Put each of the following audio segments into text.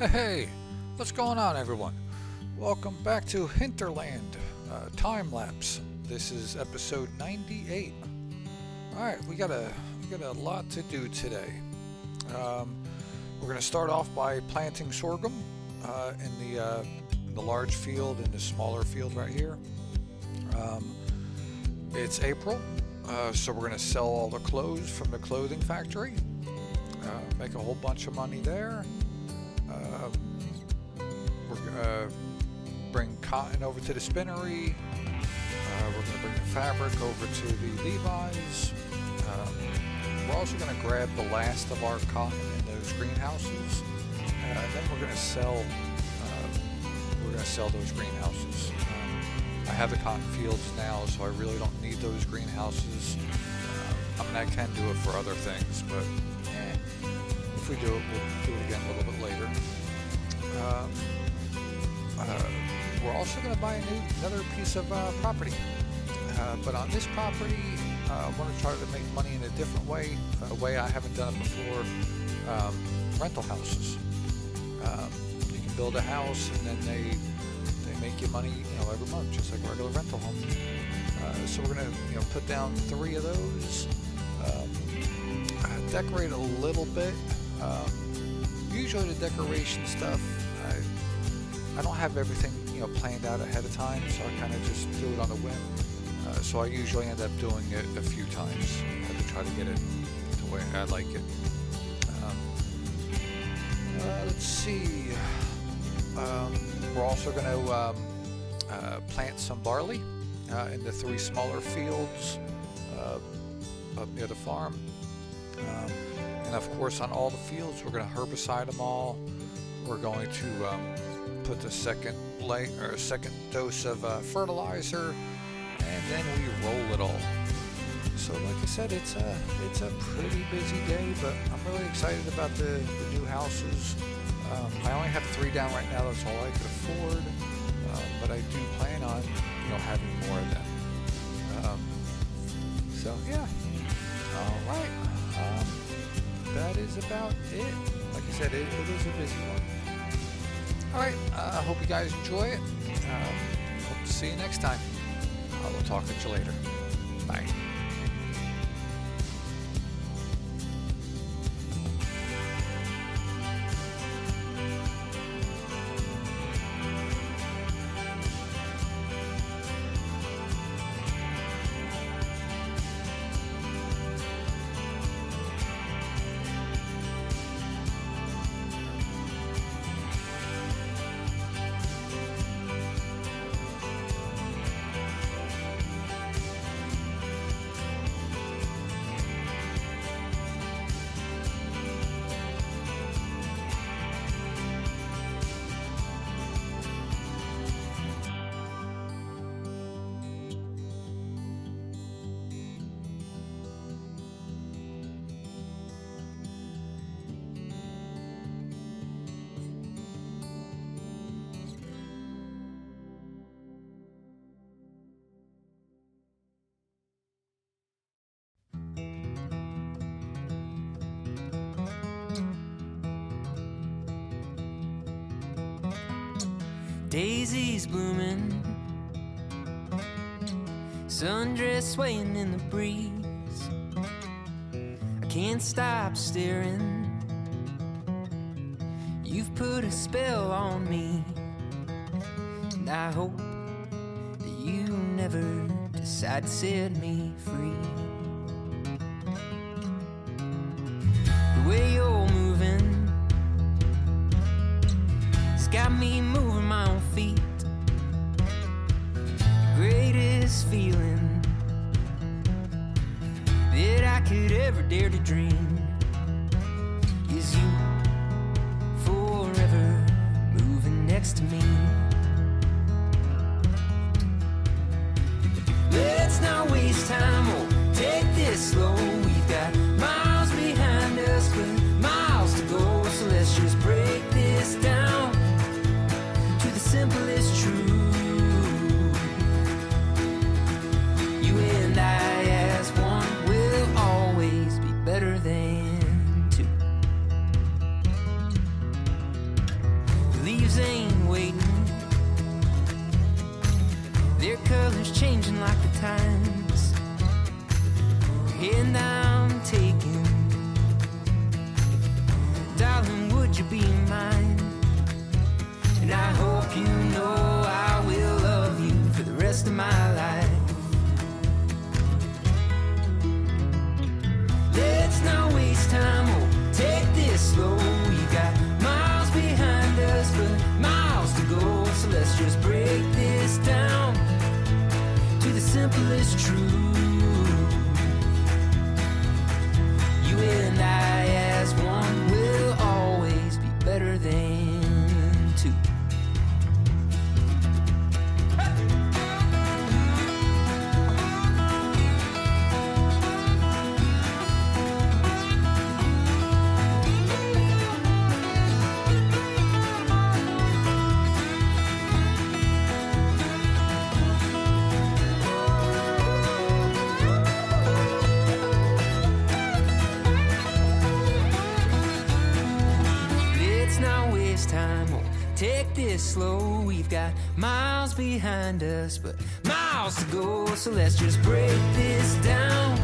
Hey, what's going on, everyone? Welcome back to Hinterland uh, Time Lapse. This is episode 98. All right, we got a we got a lot to do today. Um, we're going to start off by planting sorghum uh, in the uh, in the large field and the smaller field right here. Um, it's April, uh, so we're going to sell all the clothes from the clothing factory. Uh, make a whole bunch of money there. Um, bring cotton over to the spinnery. Uh, we're gonna bring the fabric over to the Levi's. Um, we're also gonna grab the last of our cotton in those greenhouses, uh, and then we're gonna sell. Uh, we're gonna sell those greenhouses. Um, I have the cotton fields now, so I really don't need those greenhouses. Uh, I mean, I can do it for other things, but eh, if we do it, we'll do it again a little bit later. Um, uh, we're also going to buy new, another piece of uh, property. Uh, but on this property, uh, I want to try to make money in a different way, a way I haven't done it before. Um, rental houses. Um, you can build a house and then they they make you money, you know, every month, just like a regular rental home. Uh, so we're going to, you know, put down three of those. Um, uh, decorate a little bit. Um, usually the decoration stuff, I, I don't have everything you know planned out ahead of time, so I kind of just do it on a whim. Uh, so I usually end up doing it a few times to try to get it the way I like it. Um, uh, let's see. Um, we're also going to um, uh, plant some barley uh, in the three smaller fields uh, up near the farm. Um, and of course, on all the fields, we're going to herbicide them all. We're going to um, put the second light or second dose of uh, fertilizer, and then we roll it all. So, like I said, it's a it's a pretty busy day, but I'm really excited about the, the new houses. Um, I only have three down right now. That's all I could afford, um, but I do plan on you know having more of them. Um, so yeah, all right. Um, that is about it. Like I said, it, it is a busy one. All right. I uh, hope you guys enjoy it. Um, hope to see you next time. I will talk to you later. Bye. Daisies blooming, sundress swaying in the breeze. I can't stop staring. You've put a spell on me, and I hope that you never decide to set me free. changing like the times. And now. To the this slow. We've got miles behind us, but miles to go. So let's just break this down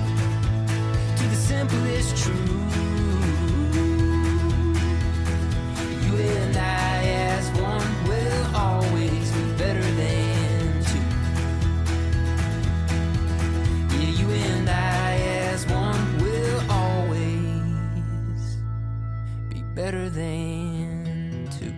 to the simplest truth. You and I, as one, will always be better than two. Yeah, you and I, as one, will always be better than two.